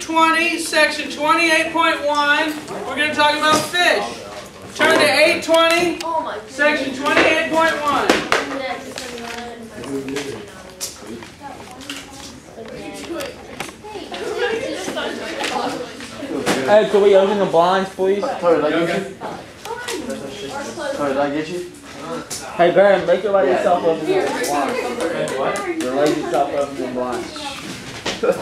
820, section 28.1. We're going to talk about fish. Turn to 820, Oh section 28.1. Hey, could we open the blinds, please? Sorry, did I get you? Sorry, did I get you? Hey, Graham, make your lady yourself open the blinds. Your lady yourself open the blinds. Okay,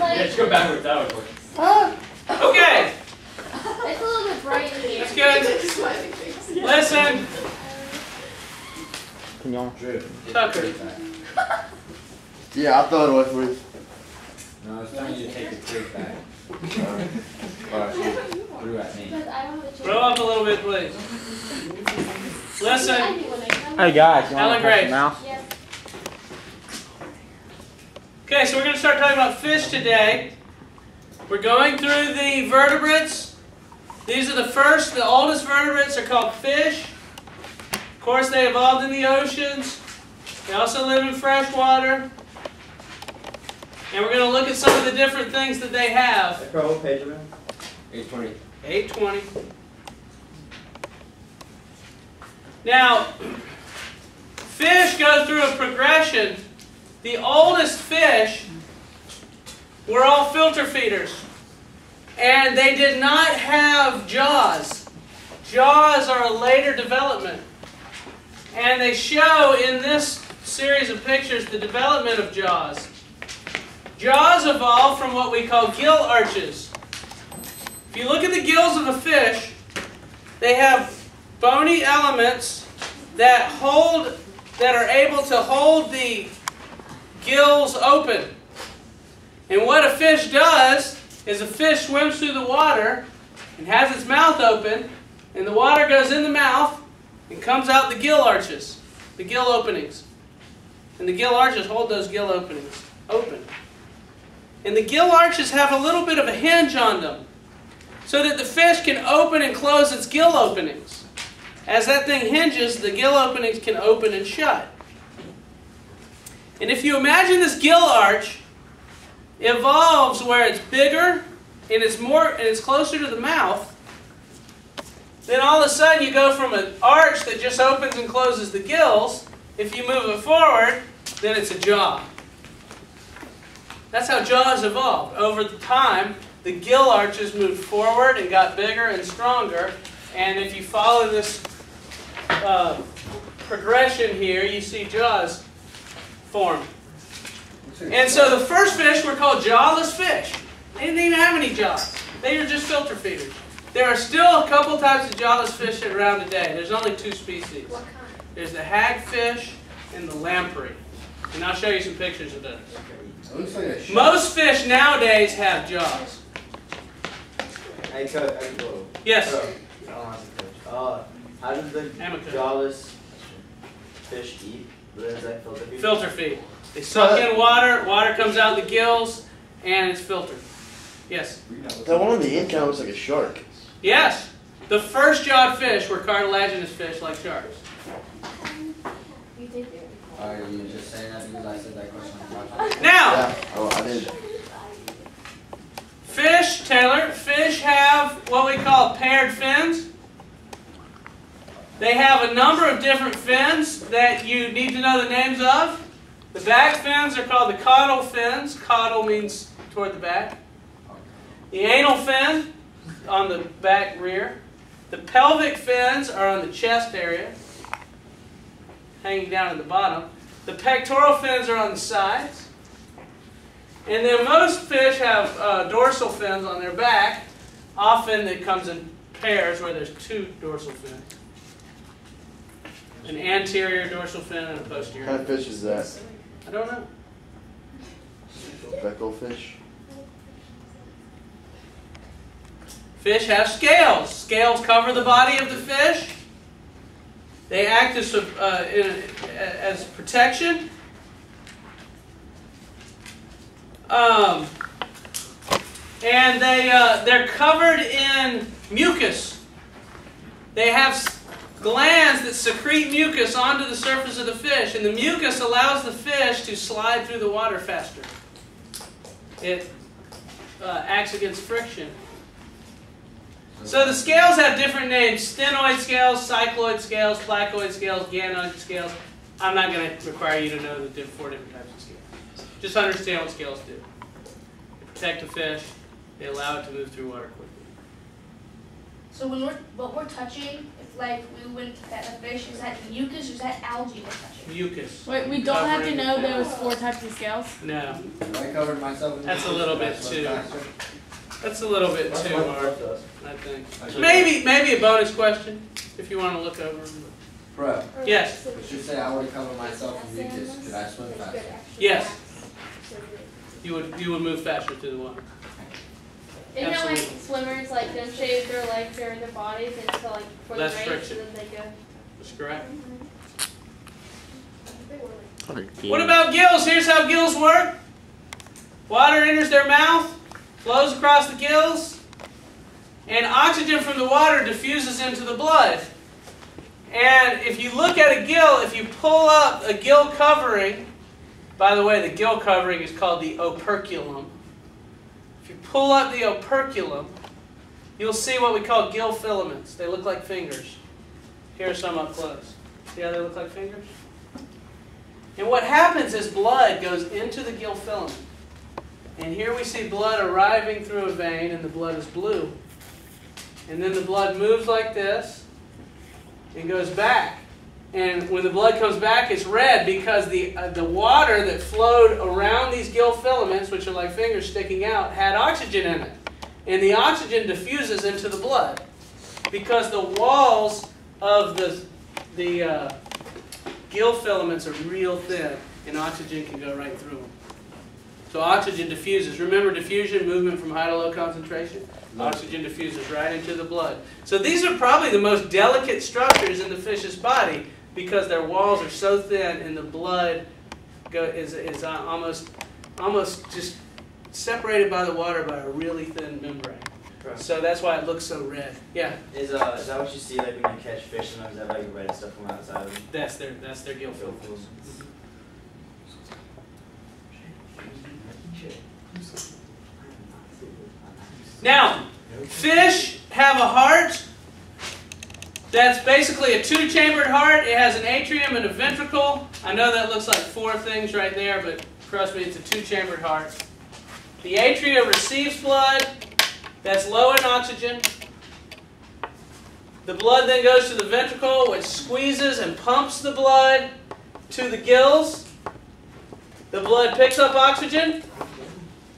Let's go backwards, that would work. Okay, it's a little bit bright in here. that's good. Listen, Come on. Tucker. Yeah, I thought it was for. No, it's time you to take the trig back. Or she threw at me. Because I don't have a Grow up a little bit, please. Listen, Hey, guys, you Ellen want to touch Grace. the? Yes. Okay, so we're going to start talking about fish today. We're going through the vertebrates. These are the first, the oldest vertebrates are called fish. Of course, they evolved in the oceans. They also live in fresh water. And we're going to look at some of the different things that they have. what page are 820. 820. Now, fish go through a progression. The oldest fish were all filter feeders. And they did not have jaws. Jaws are a later development. And they show in this series of pictures the development of jaws. Jaws evolved from what we call gill arches. If you look at the gills of a fish, they have bony elements that hold that are able to hold the gills open. And what a fish does is a fish swims through the water and has its mouth open, and the water goes in the mouth and comes out the gill arches, the gill openings. And the gill arches hold those gill openings open. And the gill arches have a little bit of a hinge on them so that the fish can open and close its gill openings. As that thing hinges, the gill openings can open and shut. And if you imagine this gill arch evolves where it's bigger and it's more and it's closer to the mouth, then all of a sudden you go from an arch that just opens and closes the gills. If you move it forward, then it's a jaw. That's how jaws evolved. Over the time, the gill arches moved forward and got bigger and stronger. And if you follow this uh, progression here, you see jaws form. And so the first fish were called jawless fish. They didn't even have any jaws. They were just filter feeders. There are still a couple types of jawless fish around today. There's only two species. What kind? There's the hagfish and the lamprey. And I'll show you some pictures of those. It looks like a shark. Most fish nowadays have jaws. Hey, coach. Hey, whoa. Yes. Coach. I don't have to coach. Uh, how does the jawless fish eat? What is that filter feed? Filter feed. They suck in water, water comes out the gills, and it's filtered. Yes. That one on the end kind of looks like a shark. Yes. The first jawed fish were cartilaginous fish like sharks. You did there. Are you just saying that because I said that question on the podcast? Now, Yeah. Oh, I did. fish, Taylor, fish have what we call paired fins. They have a number of different fins that you need to know the names of. The back fins are called the caudal fins. Caudal means toward the back. The anal fin on the back rear. The pelvic fins are on the chest area, hanging down at the bottom. The pectoral fins are on the sides. And then most fish have uh, dorsal fins on their back. Often it comes in pairs where there's two dorsal fins. An anterior dorsal fin and a posterior. What posterior. kind of fish is that? I don't know. Speckle fish? Fish have scales. Scales cover the body of the fish. They act as, uh, in, as protection. Um, and they, uh, they're covered in mucus. They have s- glands that secrete mucus onto the surface of the fish, and the mucus allows the fish to slide through the water faster. It uh, acts against friction. So the scales have different names: ctenoid scales, cycloid scales, placoid scales, ganoid scales. I'm not going to require you to know the four different types of scales. Just understand what scales do. They protect the fish. They allow it to move through water quickly. So when we're what we're touching, if like we went to pet a fish, is that mucus or is that algae we're touching? Mucus. Wait, we don't have to know the those four types of scales? No, I covered myself in. That's a little bit too- that's a little bit too hard. I think. Maybe, maybe a bonus question if you want to look over. Bro, Yes. it should say I would cover myself in mucus. Could I swim faster? Yes. You would, you would move faster through the water. You know, like Absolutely. Swimmers, like don't shave their legs or their bodies until like for the Less race, friction. and then they go. That's correct. Mm-hmm. What about gills? Here's how gills work. Water enters their mouth, flows across the gills, and oxygen from the water diffuses into the blood. And if you look at a gill, if you pull up a gill covering, by the way, the gill covering is called the operculum. If you pull up the operculum, you'll see what we call gill filaments. They look like fingers. Here are some up close. See how they look like fingers? And what happens is blood goes into the gill filament. And here we see blood arriving through a vein, and the blood is blue. And then the blood moves like this and goes back. And when the blood comes back, it's red because the, uh, the water that flowed around these gill filaments, which are like fingers sticking out, had oxygen in it. And the oxygen diffuses into the blood because the walls of the, the uh, gill filaments are real thin, and oxygen can go right through them. So oxygen diffuses. Remember diffusion, movement from high to low concentration? Oxygen diffuses right into the blood. So these are probably the most delicate structures in the fish's body because their walls are so thin and the blood go, is, is uh, almost, almost just separated by the water by a really thin membrane. So that's why it looks so red. Yeah, Is uh is that what you see like when you catch fish? Sometimes have like red stuff from outside of them. that's their, that's their gill filaments. Now, fish have a heart that's basically a two chambered heart. It has an atrium and a ventricle. I know that looks like four things right there, but trust me, it's a two chambered heart. The atria receives blood that's low in oxygen. The blood then goes to the ventricle, which squeezes and pumps the blood to the gills. The blood picks up oxygen.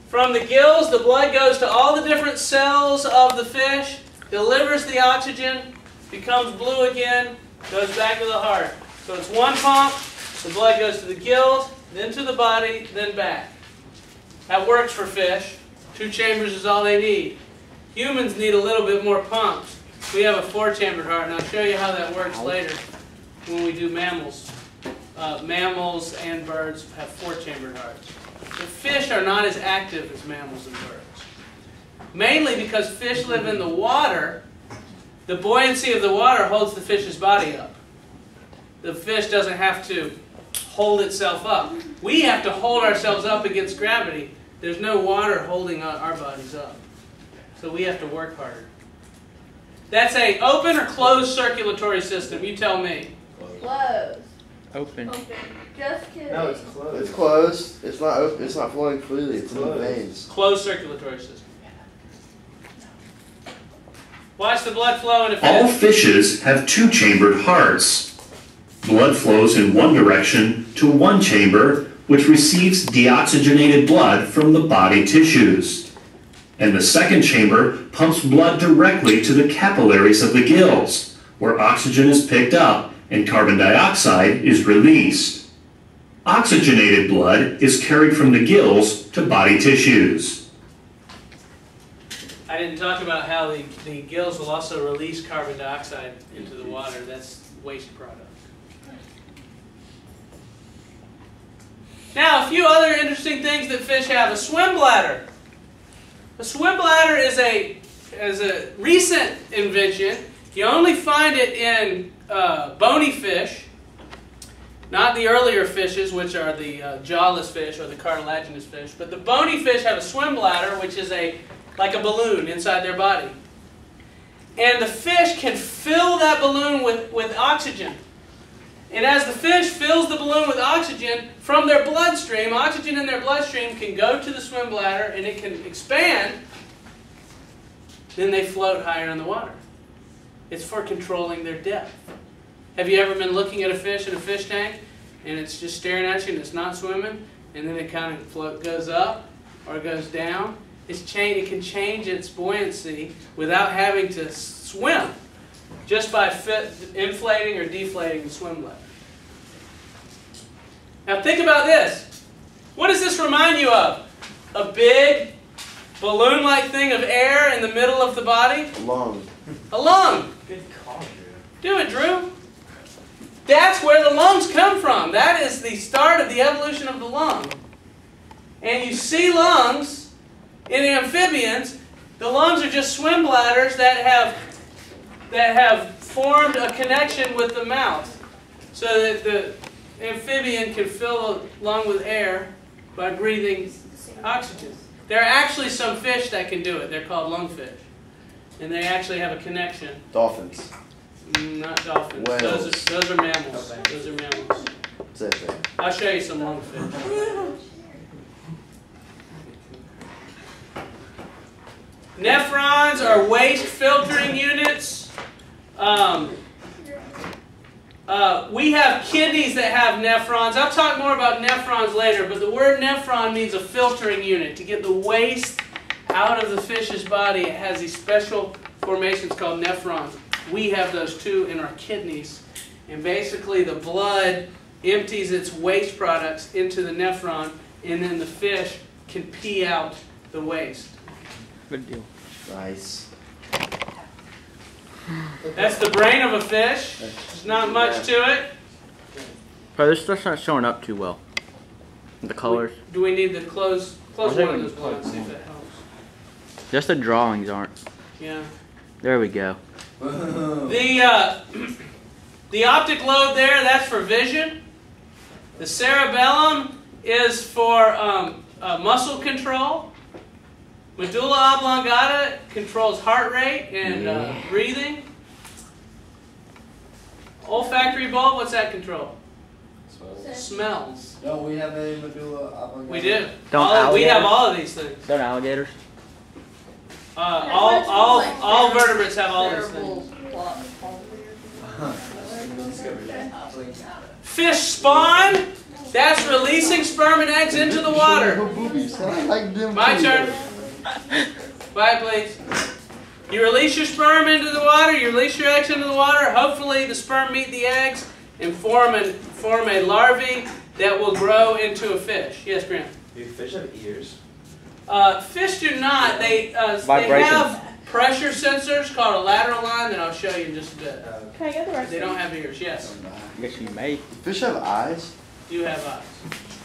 From the gills, the blood goes to all the different cells of the fish, delivers the oxygen, becomes blue again, goes back to the heart. So it's one pump, the blood goes to the gills, then to the body, then back. That works for fish. Two chambers is all they need. Humans need a little bit more pumps. We have a four-chambered heart, and I'll show you how that works later when we do mammals. Uh, mammals and birds have four-chambered hearts. The fish are not as active as mammals and birds. Mainly because fish live in the water, the buoyancy of the water holds the fish's body up. The fish doesn't have to hold itself up. We have to hold ourselves up against gravity. There's no water holding our our bodies up. So we have to work harder. That's a open or closed circulatory system. You tell me. Closed. Open. Open. Just kidding. No, it's closed. It's closed. It's not open. It's not flowing freely. It's in the veins. Closed circulatory system. Watch the blood flow in a fish. All fishes have two chambered hearts. Blood flows in one direction to one chamber, which receives deoxygenated blood from the body tissues. And the second chamber pumps blood directly to the capillaries of the gills, where oxygen is picked up and carbon dioxide is released. Oxygenated blood is carried from the gills to body tissues. I didn't talk about how the, the gills will also release carbon dioxide into the water. That's waste product. Now, a few other interesting things that fish have. A swim bladder. A swim bladder is a, is a recent invention. You only find it in uh, bony fish. Not the earlier fishes, which are the uh, jawless fish or the cartilaginous fish, but the bony fish have a swim bladder, which is a like a balloon inside their body. And the fish can fill that balloon with, with oxygen. And as the fish fills the balloon with oxygen from their bloodstream, oxygen in their bloodstream can go to the swim bladder and it can expand. Then they float higher in the water. It's for controlling their depth. Have you ever been looking at a fish in a fish tank and it's just staring at you and it's not swimming and then it kind of float goes up or goes down? It's change, it can change its buoyancy without having to swim just by fit, inflating or deflating the swim bladder. Now think about this. What does this remind you of? A big balloon-like thing of air in the middle of the body? A Lung. A lung. Good call, Drew. Do it, Drew. That's where the lungs come from. That is the start of the evolution of the lung. And you see lungs in amphibians. The lungs are just swim bladders that have that have formed a connection with the mouth, so that the amphibian can fill the lung with air by breathing oxygen. There are actually some fish that can do it. They're called lungfish, and they actually have a connection. Dolphins. Mm, Not dolphins. Whales. Those are, those are mammals. Those are mammals. What's that thing? I'll show you some lungfish. Nephrons are waste filtering units. Um, uh, we have kidneys that have nephrons. I'll talk more about nephrons later, but the word nephron means a filtering unit. To get the waste out of the fish's body, it has these special formations called nephrons. We have those too in our kidneys. And basically, the blood empties its waste products into the nephron, and then the fish can pee out the waste. Good deal. Nice. That's the brain of a fish. There's not much to it. Bro, this stuff's not showing up too well. The colors. Do we need to close close one of those can blinds, see if that helps? Just the drawings aren't. Yeah. There we go. The uh, the optic lobe there, that's for vision. The cerebellum is for um, uh, muscle control. Medulla oblongata controls heart rate and uh, breathing. Olfactory bulb, what's that control? Smells. Don't we have a medulla oblongata? We do. Don't All- we have all of these things. Don't alligators? Uh, all, all, all vertebrates have all these things. Fish spawn. That's releasing sperm and eggs into the water. My turn. Bye, please. You release your sperm into the water. You release your eggs into the water. Hopefully, the sperm meet the eggs and form a form a larvae that will grow into a fish. Yes, Grant. Do fish have ears? Uh, fish do not. They uh, they have pressure sensors called a lateral line that I'll show you in just a bit. Uh, Can I get the rest They of don't have ears. Yes, I guess you may. Fish have eyes? do you have eyes.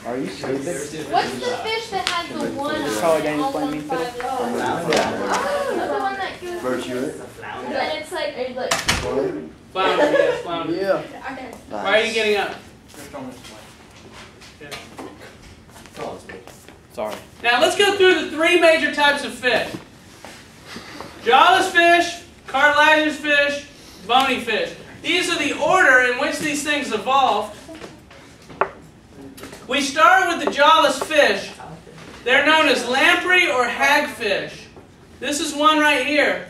Are you stupid? What's the fish that has the one eye Probably Danny's on playing one me side the flounder. Oh, the one that goes. Virtue it? It's a flounder. And it's like, it's like. Flounder, yes, flounder. Yeah. Okay. Why are you getting up? Sorry. Now let's go through the three major types of fish. Jawless fish, cartilaginous fish, bony fish. These are the order in which these things evolved. We start with the jawless fish. They're known as lamprey or hagfish. This is one right here.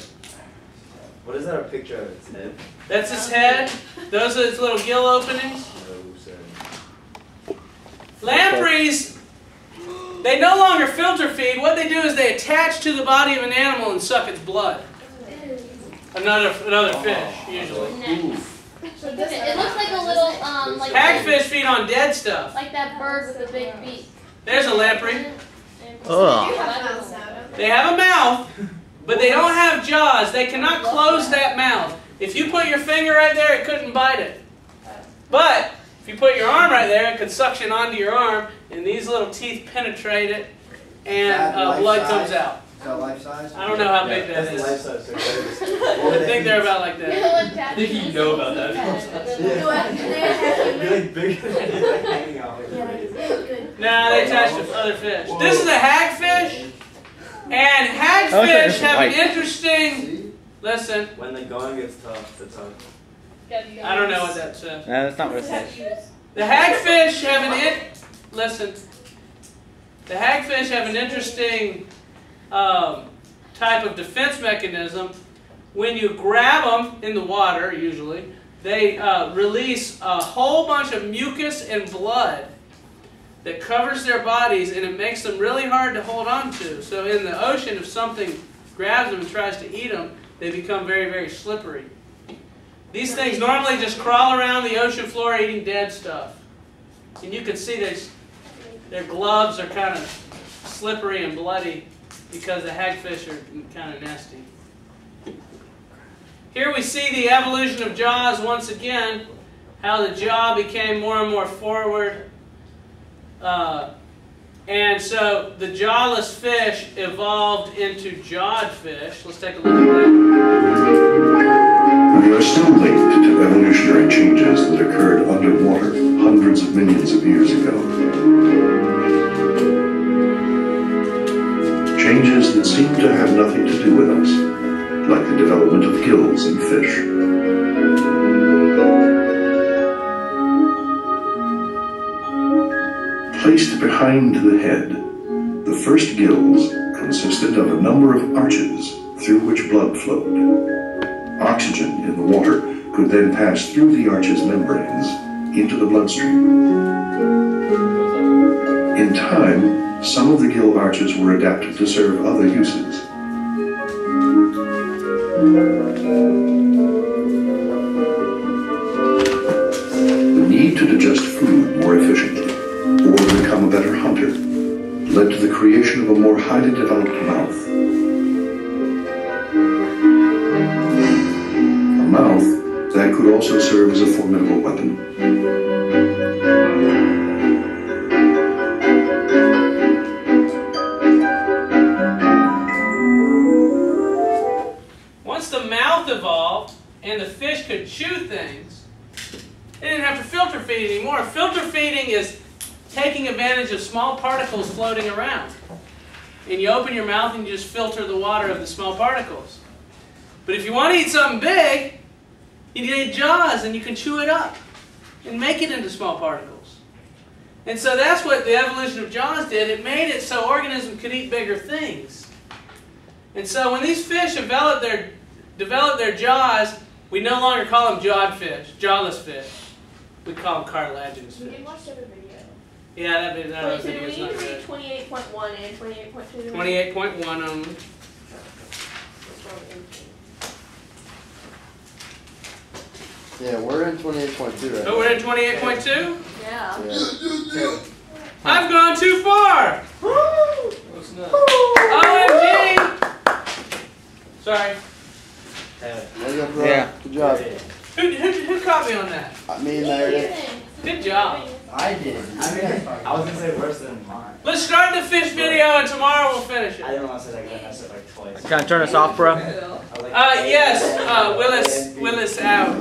What is that a picture of its head? That's its head. Those are its little gill openings. Oh. Lampreys, they no longer filter feed. What they do is they attach to the body of an animal and suck its blood. Another another fish, usually. So it, it looks like a little, um, like. Hagfish feed on dead stuff. Like that bird with the big beak. There's a lamprey. Ugh. They have a mouth, but they don't have jaws. They cannot close that mouth. If you put your finger right there, it couldn't bite it. But if you put your arm right there, it could suction onto your arm, and these little teeth penetrate it, and uh, blood comes out. that life size? I don't know how big that That's is. life size. so it's- I think they're about like that. I think you know about that. Do I- they have It'd be human? like bigger than like hanging out. like Yeah, crazy. good. Nah, they attach to other fish. This is a hagfish, and hagfish Okay. have an interesting. Listen, When the going gets tough, the tough. I don't know what that says. No, that's not what it says. The hagfish have an in. Listen, the hagfish have an interesting um, type of defense mechanism. When you grab them in the water, usually, they uh, release a whole bunch of mucus and blood that covers their bodies, and it makes them really hard to hold on to. So in the ocean, if something grabs them and tries to eat them, they become very, very slippery. These things normally just crawl around the ocean floor eating dead stuff. And you can see they, their gloves are kind of slippery and bloody because the hagfish are kind of nasty. Here we see the evolution of jaws once again, how the jaw became more and more forward. Uh, and so the jawless fish evolved into jawed fish. Let's take a look at that. We are still linked to evolutionary changes that occurred underwater hundreds of millions of years ago. Changes that seem to have nothing to do with us, like the development of gills in fish. Placed behind the head, the first gills consisted of a number of arches through which blood flowed. Oxygen in the water could then pass through the arch's membranes into the bloodstream. In time, some of the gill arches were adapted to serve other uses. The need to digest food creation of a more highly developed mouth. Particles floating around. And you open your mouth and you just filter the water of the small particles. But if you want to eat something big, you need jaws and you can chew it up and make it into small particles. And so that's what the evolution of jaws did. It made it so organisms could eat bigger things. And so when these fish develop their develop their jaws, we no longer call them jawed fish, jawless fish. We call them cartilaginous fish. Yeah, that video, uh, that Wait, so do we need to read good. twenty-eight point one and twenty-eight point two? Twenty-eight point one on them. Yeah, we're in twenty-eight point two right Oh, we're in twenty-eight point two. Yeah. Yeah. I've gone too far. OMG! Sorry. Hey, There you. Yeah. Good job. Who, who, who caught me on that? Me and Meredith. Good job. I did. I mean, I was gonna say worse than mine. Let's start the fish video and tomorrow we'll finish it. I it. didn't want to say that because I said like twice. Can I turn us off, bro? I was like, Uh, yes, uh, Willis, Willis out.